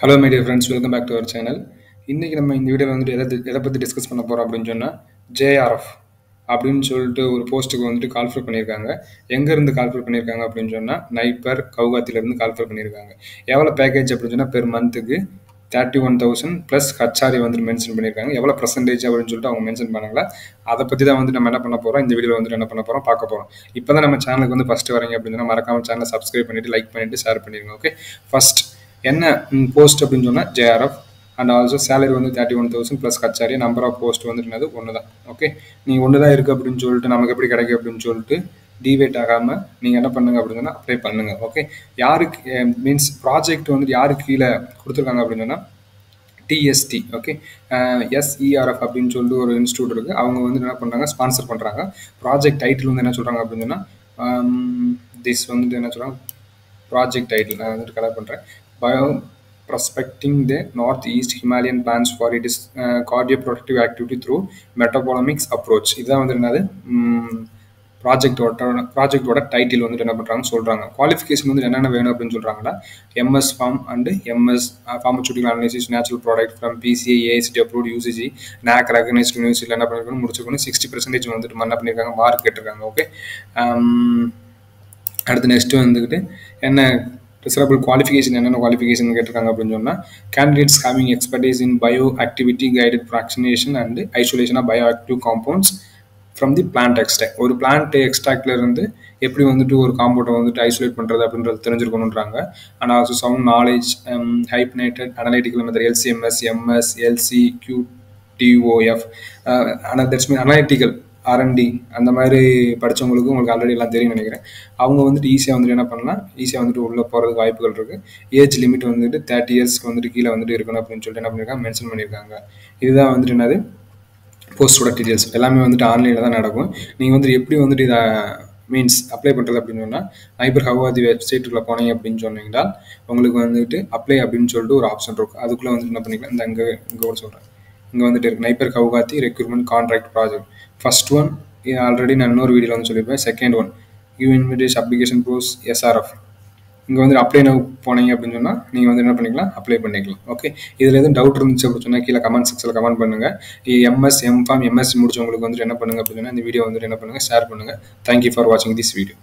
Hello my friends welcome back to our channel இன்றைக்கி நம்ம இந்த வீடியோவில் வந்துட்டு எதை எதை பற்றி டிஸ்கஸ் பண்ண போகிறோம் அப்படின்னு சொன்னால் ஜேஆர்எஃப் அப்படின்னு சொல்லிட்டு ஒரு போஸ்ட்டுக்கு வந்துட்டு கால்ஃபர் பண்ணியிருக்காங்க. எங்கேருந்து கால்ஃபர் பண்ணியிருக்காங்க அப்படின்னு சொன்னால் நைப்பர் கவுகாத்திலேருந்து கால்ஃபர் பண்ணியிருக்காங்க. எவ்வளோ பேக்கேஜ் அப்படின்னு சொன்னால் பெர் மந்த்துக்கு thirty one thousand plus HRA வந்துட்டு மென்ஷன் பண்ணியிருக்காங்க. எவ்வளோ பர்சன்டேஜ் அப்படின்னு சொல்லிட்டு அவங்க மென்ஷன் பண்ணாங்களா? அதை பற்றி தான் வந்து நம்ம என்ன பண்ண போகிறோம் இந்த வீடியோவில் வந்துட்டு என்ன பண்ண போகிறோம் பார்க்க போகிறோம் இப்போ தான் நம்ம சேனலுக்கு வந்து ஃபஸ்ட்டு வரீங்க அப்படின்னு சொன்னால் மறக்காமல் சேனலை சப்ஸ்கிரைப் பண்ணிவிட்டு லைக் பண்ணிவிட்டு ஷேர் பண்ணிடுங்க ஓகே ஃபஸ்ட் என்ன போஸ்ட் அப்படின்னு சொன்னால் ஜேஆர்எஃப் அண்ட் ஆல்சோ சேலரி வந்து thirty one thousand plus HRA number of post வந்துட்டுனது ஒன்று தான் ஓகே நீங்கள் ஒன்று தான் இருக்குது அப்படின்னு சொல்லிட்டு நமக்கு எப்படி கிடைக்கும் அப்படின்னு சொல்லிட்டு டிவேட் ஆகாமல் நீங்கள் என்ன பண்ணுங்க அப்படின்னு சொன்னால் அப்ளை பண்ணுங்கள் ஓகே யாருக்கு மீன்ஸ் ப்ராஜெக்ட் வந்துட்டு யாருக்கு கீழே கொடுத்துருக்காங்க அப்படின்னு சொன்னால் டிஎஸ்டி ஓகே எஸ்இஆர்எஃப் அப்படின்னு சொல்லிட்டு ஒரு இன்ஸ்டியூட் இருக்குது அவங்க வந்து என்ன பண்ணுறாங்க ஸ்பான்சர் பண்ணுறாங்க ப்ராஜெக்ட் டைட்டில் வந்து என்ன சொல்கிறாங்க அப்படின்னு சொன்னால் திஸ் um, வந்துட்டு என்ன சொல்கிறாங்க ப்ராஜெக்ட் டைட்டில் நான் வந்துட்டு கலர் பண்ணுறேன் bio prospecting the north east Himalayan plants for it is cardio protective activity through metabolomics approach இதுதான் வந்து என்னது? ப்ராஜெக்டோட ப்ராஜெக்டோட டைட்டில் வந்துட்டு என்ன பண்ணுறாங்கன்னு சொல்கிறாங்க குவாலிஃபிகேஷன் வந்து என்னென்ன வேணும் அப்படின்னு சொல்கிறாங்கன்னா MS pharm and MS pharmaceutical analysis natural product from PCA ASD approve UGC NAAC recognised யூனிவர்சிட்டியில் என்ன பண்ணிருக்கணும் முடிச்சுக்கணும் சிக்ஸ்டி பர்சன்டேஜ் வந்துட்டு என்ன பண்ணியிருக்காங்க மார்க் கேட்டிருக்காங்க ஓகே um, அடுத்து நெக்ஸ்ட்டு வந்துக்கிட்டு என்ன ரிசரபிள் குவாலிஃபிகேஷன் என்னென்ன குவாலிஃபிகேஷன் கேட்டிருக்காங்க அப்படின்னு சொன்னால் candidates having expertise in bio activity guided fractionation and isolation of bio active compounds from the plant extract ஒரு பிளான்ட் எக்ஸ்ட்ராக்ட்ல இருந்து எப்படி வந்துட்டு ஒரு காம்பவுண்டை வந்துட்டு ஐசோலேட் பண்ணுறது அப்படின்றது தெரிஞ்சிருக்கணுன்றாங்க and also sound knowledge hyphenated analytical method LCMS MS LC Q TOF that's mean analytical RND அந்த மாதிரி படித்தவங்களுக்கும் உங்களுக்கு ஆல்ரெடி எல்லாம் தெரியும் நினைக்கிறேன். அவங்க வந்துட்டு ஈஸியாக வந்துட்டு என்ன பண்ணலாம்? ஈஸியாக வந்துட்டு உள்ளே போகிறதுக்கு வாய்ப்புகள் இருக்குது ஏஜ் லிமிட் வந்துட்டு தேர்ட்டி இயர்ஸ்க்கு வந்துட்டு கீழே வந்துட்டு இருக்கணும் அப்படின்னு சொல்லிட்டு என்ன பண்ணியிருக்காங்க மென்ஷன் பண்ணியிருக்காங்க இதுதான் வந்துட்டு என்னது? போஸ்டோட டீட்டெயில்ஸ் எல்லாமே வந்துட்டு ஆன்லைனில் தான் நடக்கும். நீங்கள் வந்துட்டு எப்படி வந்துட்டு இதை மீன்ஸ் அப்ளை பண்ணுறது அப்படின்னு சொன்னால் நைபர் ஹவாதி வெப்சைட்டுக்குள்ளே போனீங்க அப்படின்னு சொன்னீங்கன்னா உங்களுக்கு வந்துட்டு அப்ளை அப்படின்னு சொல்லிட்டு ஒரு ஆப்ஷன் இருக்கும். அதுக்குள்ளே வந்துட்டு என்ன பண்ணிக்கலாம்? இந்த அங்கே இங்கே கூட சொல்கிறேன் இங்கே வந்துட்டு இருக்கு. NIPER Guwahati recruitment contract project first one already நான் இன்னொரு வீடியோவில் வந்து சொல்லியிருப்பேன். Second one you invitation application Bruce SRF இங்கே வந்து அப்ளை நவ் போனீங்க அப்படின்னு சொன்னால் நீங்கள் வந்து என்ன பண்ணிக்கலாம்? அப்ளை பண்ணிக்கலாம். ஓகே இதில் எதுவும் டவுட் இருந்துச்சு அப்படின்னு சொன்னால் கீழே கமெண்ட் செக்ஷனில் கமெண்ட் பண்ணுங்கள் எம்எஸ் எம்ஃபார்ம் எம்எஸ்சி முடிச்சவங்களுக்கு வந்துட்டு என்ன பண்ணுங்க அப்படின்னு சொன்னால் இந்த வீடியோ வந்துட்டு என்ன பண்ணுங்கள் ஷேர் பண்ணுங்கள் தேங்க்யூ ஃபார் வாட்சிங் திஸ் வீடியோ